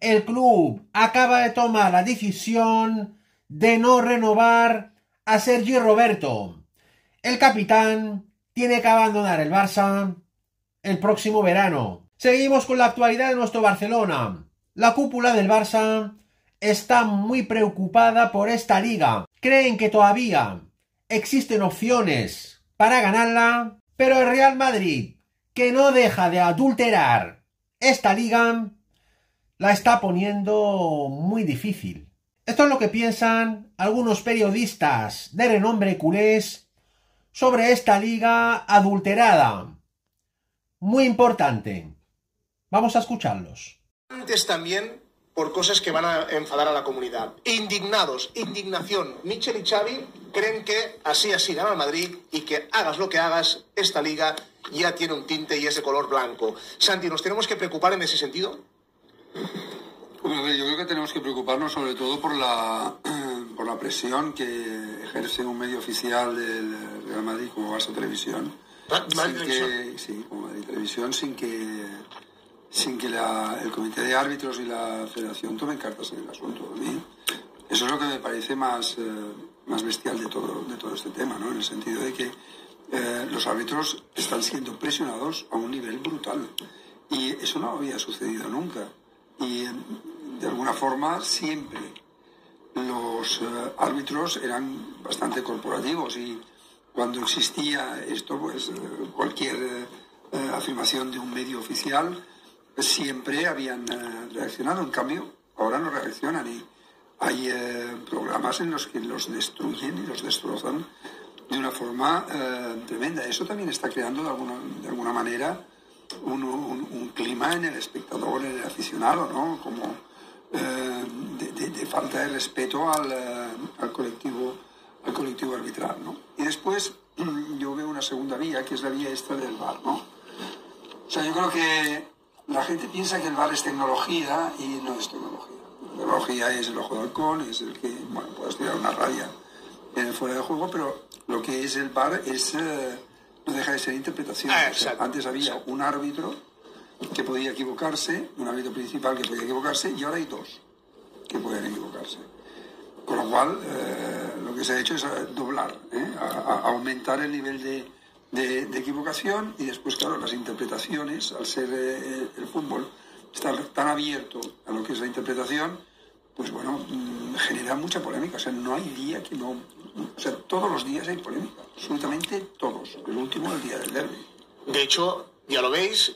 el club acaba de tomar la decisión de no renovar a Sergi Roberto. El capitán tiene que abandonar el Barça el próximo verano. Seguimos con la actualidad de nuestro Barcelona. La cúpula del Barça está muy preocupada por esta liga. Creen que todavía existen opciones para ganarla, pero el Real Madrid, que no deja de adulterar esta liga, la está poniendo muy difícil. Esto es lo que piensan algunos periodistas de renombre culés sobre esta liga adulterada. Muy importante. Vamos a escucharlos. Antes también por cosas que van a enfadar a la comunidad. Indignados, indignación. Michel y Xavi creen que así así gana Madrid y que hagas lo que hagas, esta liga ya tiene un tinte y es de color blanco. Santi, ¿nos tenemos que preocupar en ese sentido? Yo creo que tenemos que preocuparnos sobre todo por la, por la presión que ejerce un medio oficial del Real Madrid como Barça Televisión. Televisión? sí, como Madrid Televisión, sin que, sin que el comité de árbitros y la federación tomen cartas en el asunto. Eso es lo que me parece más, eh, más bestial de todo, de todo este tema, ¿no? en el sentido de que eh, los árbitros están siendo presionados a un nivel brutal. Y eso no había sucedido nunca y de alguna forma siempre los eh, árbitros eran bastante corporativos y cuando existía esto, pues eh, cualquier eh, afirmación de un medio oficial siempre habían reaccionado. En cambio, ahora no reaccionan y hay programas en los que los destruyen y los destrozan de una forma tremenda. Eso también está creando de alguna, de alguna manera un, clima en el espectador, en el aficionado, ¿no? Como eh, de, falta de respeto al, eh, al, colectivo, al colectivo arbitral, ¿no? Y después yo veo una segunda vía, que es la vía esta del bar, ¿no? O sea, yo creo que la gente piensa que el bar es tecnología y no es tecnología. La tecnología es el ojo de halcón, es el que, bueno, puedes tirar una raya en el fuera de juego, pero lo que es el bar es... Eh, no deja de ser interpretación. Ah, antes había un árbitro que podía equivocarse, un árbitro principal que podía equivocarse, y ahora hay dos que pueden equivocarse. Con lo cual, eh, lo que se ha hecho es eh, doblar, ¿eh? aumentar el nivel de, de, equivocación y después, claro, las interpretaciones, al ser el fútbol, estar tan abierto a lo que es la interpretación, pues bueno, mm, genera mucha polémica. O sea, no hay día que no... O sea, todos los días hay polémica, absolutamente todos. El último, el día del derby. De hecho, ya lo veis,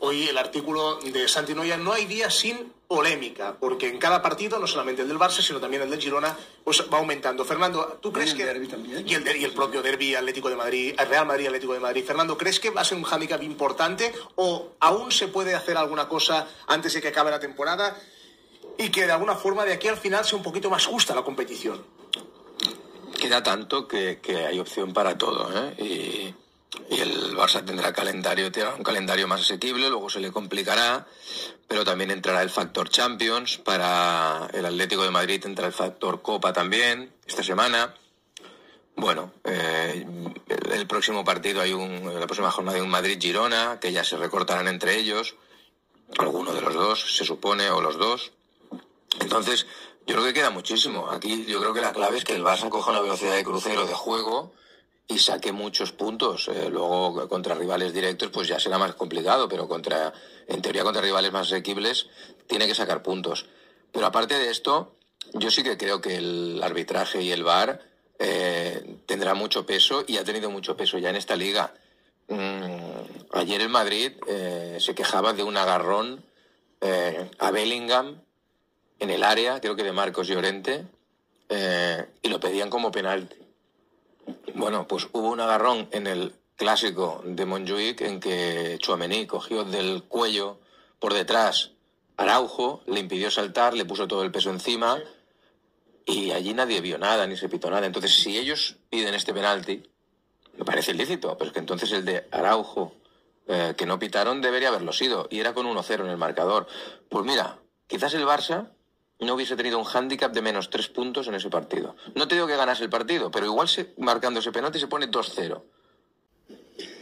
hoy el artículo de Santi Noya, no hay día sin polémica, porque en cada partido, no solamente el del Barça, sino también el del Girona, pues va aumentando. Fernando, ¿tú crees el que... Derby también. Y el, y el propio derby Atlético de Madrid, el Real Madrid Atlético de Madrid. Fernando, ¿crees que va a ser un hándicap importante o aún se puede hacer alguna cosa antes de que acabe la temporada? Y que de alguna forma de aquí al final sea un poquito más justa la competición. Queda tanto que, hay opción para todo, ¿eh? Y, el Barça tendrá calendario, tendrá un calendario más asequible, luego se le complicará, pero también entrará el factor Champions, para el Atlético de Madrid entrará el factor Copa también, esta semana. Bueno, eh, el, próximo partido hay un, la próxima jornada hay un Madrid-Girona, que ya se recortarán entre ellos, alguno de los dos, se supone, o los dos. Entonces, yo creo que queda muchísimo. Aquí yo creo que la clave es que el Barça coja una velocidad de crucero de juego y saque muchos puntos. Eh, luego contra rivales directos pues ya será más complicado, pero contra, en teoría contra rivales más asequibles tiene que sacar puntos. Pero aparte de esto, yo sí que creo que el arbitraje y el VAR eh, tendrá mucho peso y ha tenido mucho peso ya en esta liga. Mm, ayer el Madrid eh, se quejaba de un agarrón a Bellingham en el área, creo que de Marcos Llorente, eh, y lo pedían como penalti. Bueno, pues hubo un agarrón en el clásico de Montjuic en que Chuamení cogió del cuello por detrás Araujo, le impidió saltar, le puso todo el peso encima, y allí nadie vio nada ni se pitó nada. Entonces, si ellos piden este penalti, me parece ilícito, pero es que entonces el de Araujo, eh, que no pitaron, debería haberlo sido, y era con 1-0 en el marcador. Pues mira, quizás el Barça no hubiese tenido un hándicap de menos tres puntos en ese partido. No te digo que ganase el partido, pero igual se, marcando ese penalti se pone 2-0.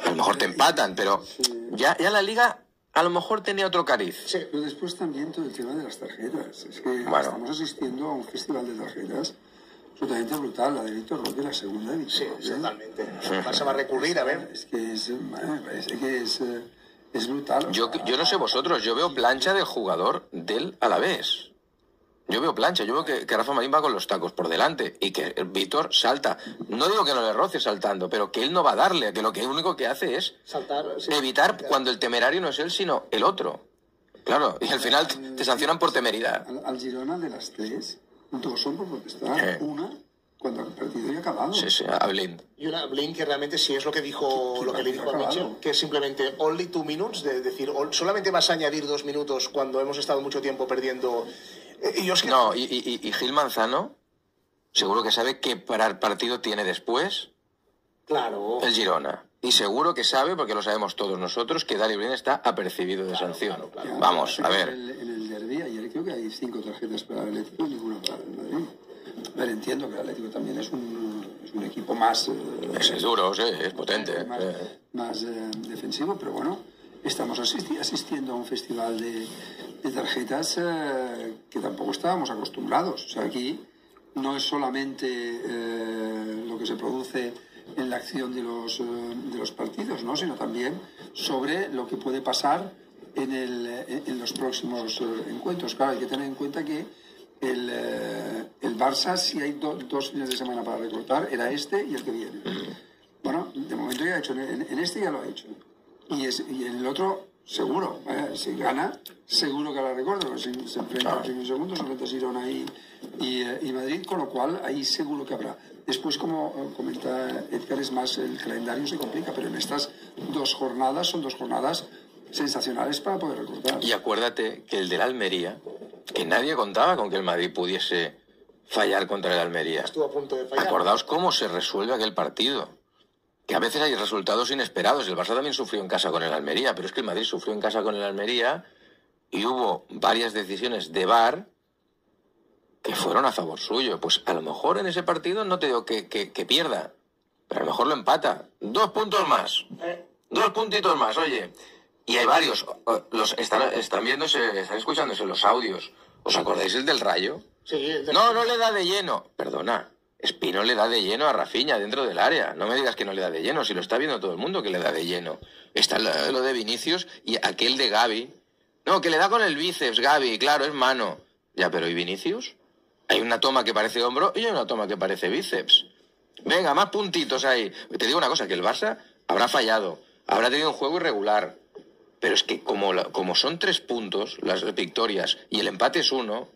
A lo mejor te empatan, pero ya, ya la liga a lo mejor tenía otro cariz. Sí. Pero después también todo el tema de las tarjetas. Es que estamos asistiendo a un festival de tarjetas absolutamente brutal, la de Víctor Roque, la segunda división. Sí, totalmente. Vas a recurrir, a ver. Es que es, me parece que es, eh, es brutal. Yo, yo no sé vosotros, yo veo plancha del jugador del Alavés. Yo veo plancha, yo veo que, Rafa Marín va con los tacos por delante y que Víctor salta. No digo que no le roce saltando, pero que él no va a darle, que lo que único que hace es evitar cuando el temerario no es él, sino el otro. Claro, y al final te sancionan por temeridad. Al, Girona de las tres, dos son por protestar. Una cuando el partido ya acabado. Sí, sí, a Blind. Y una Blind que realmente sí es lo que dijo, lo que le dijo a Mitchell, que es simplemente only two minutes, de decir, solamente vas a añadir dos minutos cuando hemos estado mucho tiempo perdiendo no, y, Gil Manzano seguro que sabe qué para el partido tiene después claro. el Girona. Y seguro que sabe, porque lo sabemos todos nosotros, que Dali Blin está apercibido de sanción. Vamos, a ver. En el, derby ayer creo que hay cinco tarjetas para el Atlético y ninguna para el Madrid. Ver, entiendo que el Atlético también es un, es un equipo más... Eh, es, duro, sí, es potente. Más, eh, defensivo, pero bueno, estamos asistiendo a un festival de, de tarjetas eh, que tampoco estábamos acostumbrados. O sea, aquí no es solamente eh, lo que se produce en la acción de los, eh, de los partidos, ¿no? sino también sobre lo que puede pasar en, el, en los próximos encuentros. Claro, hay que tener en cuenta que el, el Barça, si hay dos fines de semana para recortar, era este y el que viene. Bueno, de momento ya ha hecho, en, este ya lo ha hecho. Y, es, y en el otro seguro. ¿eh? Si gana, seguro que la recuerdo. Si se enfrenta en un segundo, se enfrenta Girona y, eh, y, Madrid, con lo cual ahí seguro que habrá. Después, como eh, comenta Edgar, es más, el calendario se complica, pero en estas dos jornadas son dos jornadas sensacionales para poder recordar. Y acuérdate que el del Almería, que nadie contaba con que el Madrid pudiese fallar contra el Almería. Estuvo a punto de fallar. Acordaos cómo se resuelve aquel partido que a veces hay resultados inesperados. El Barça también sufrió en casa con el Almería, pero es que el Madrid sufrió en casa con el Almería y hubo varias decisiones de VAR que fueron a favor suyo. Pues a lo mejor en ese partido no te digo que, pierda, pero a lo mejor lo empata. Dos puntos más. Dos puntitos más, oye. Y hay varios. Los están, están viéndose, están escuchándose los audios. ¿Os acordáis el del rayo? Sí. No, no le da de lleno. Perdona. Espino le da de lleno a Rafiña dentro del área. No me digas que no le da de lleno, si lo está viendo todo el mundo que le da de lleno. Está lo de Vinicius y aquel de Gaby. No, que le da con el bíceps, Gaby, claro, es mano. Ya, pero ¿y Vinicius? Hay una toma que parece hombro y hay una toma que parece bíceps. Venga, más puntitos ahí. Te digo una cosa, que el Barça habrá fallado, habrá tenido un juego irregular. Pero es que como, como son tres puntos, las victorias, y el empate es uno,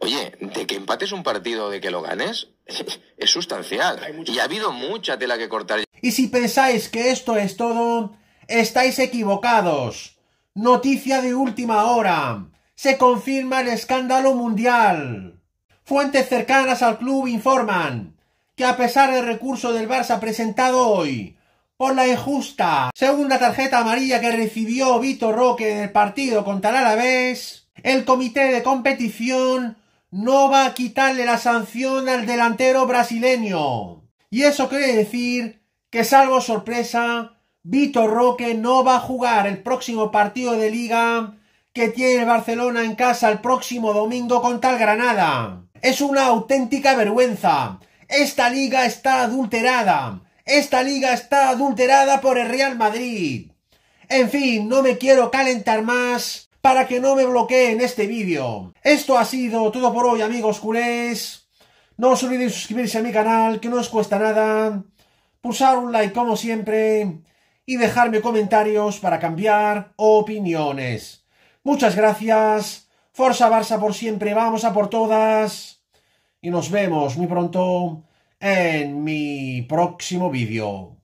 Oye, de que empates un partido, de que lo ganes, es sustancial. Y ha habido mucha tela que cortar. Y si pensáis que esto es todo, estáis equivocados. Noticia de última hora. Se confirma el escándalo mundial. Fuentes cercanas al club informan que a pesar del recurso del Barça presentado hoy por la injusta segunda tarjeta amarilla que recibió Vito Roque en el partido contra el Alavés, el comité de competición no va a quitarle la sanción al delantero brasileño. Y eso quiere decir que, salvo sorpresa, Vitor Roque no va a jugar el próximo partido de liga que tiene Barcelona en casa el próximo domingo contra el Granada. Es una auténtica vergüenza. Esta liga está adulterada. Esta liga está adulterada por el Real Madrid. En fin, no me quiero calentar más para que no me bloqueen este vídeo. Esto ha sido todo por hoy, amigos culés. No os olvidéis suscribirse a mi canal, que no os cuesta nada. Pulsar un like como siempre. Y dejarme comentarios para cambiar opiniones. Muchas gracias. Forza Barça por siempre. Vamos a por todas. Y nos vemos muy pronto en mi próximo vídeo.